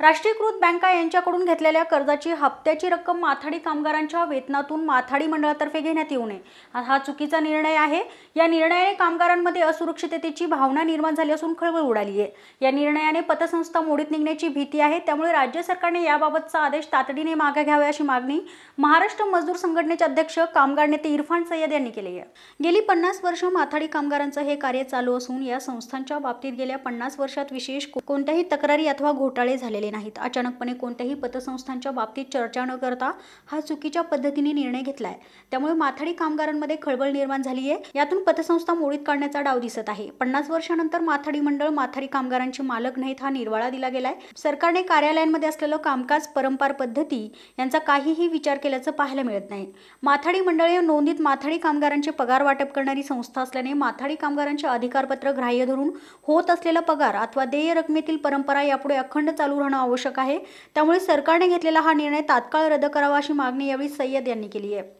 राष्ट्रीयकृत बँका यांच्याकडून घेतलेल्या कर्जाची हप्त्याची रक्कम माथाडी कामगारांच्या वेतनातून माथाडी मंडळातर्फे घेण्यात येऊ नये. हा- चुकीचा निर्णय आहे. या निर्णयाने कामगारांमध्ये असुरक्षिततेची भावना निर्माण झाली असून खळबळ उडाली आहे. या निर्णयाने पतसंस्था मोडीत निघण्याची भीती आहे. त्यामुळे राज्य सरकारने याबाबतचा आदेश तातडीने मागे घ्यावा अशी मागणी महाराष्ट्र मजदूर संघटनेचे अध्यक्ष कामगार नेते इरफान सय्यद यांनी केली आहे. गेली पन्नास वर्ष माथाडी कामगारांचं हे कार्य चालू असून या संस्थांच्या बाबतीत गेल्या पन्नास वर्षात विशेष कोणत्याही तक्रारी अथवा घोटाळे झालेले नाहीत. अचानकपणे कोणत्याही पतसंस्थांच्या बाबतीत चर्चा न करता हा चुकीच्या पद्धतीने निर्णय घेतलाय. त्यामुळे माथाडी कामगारांमध्ये खळबळ निर्माण झाली आहे यातून पतसंस्था मोडीत काढण्याचा डाव दिसत आहे. पन्नास वर्षानंतर माथाडी मंडळ माथाडी कामगारांचे मालक नाहीत हा निर्वाळा दिला गेलाय. सरकारने कार्यालयांमध्ये असलेलं कामकाज परंपार पद्धती यांचा काहीही विचार केल्याचं पाहायला मिळत नाही. माथाडी मंडळ हे नोंदीत माथाडी कामगारांचे पगार वाटप करणारी संस्था असल्याने माथाडी कामगारांचे अधिकारपत्र ग्राह्य धरून होत असलेला पगार अथवा देय रकमेतील परंपरा यापुढे अखंड चालू राहणार राहणं आवश्यक आहे. त्यामुळे सरकारने घेतलेला हा निर्णय तात्काळ रद्द करावा अशी मागणी यावेळी सय्यद यांनी केली आहे.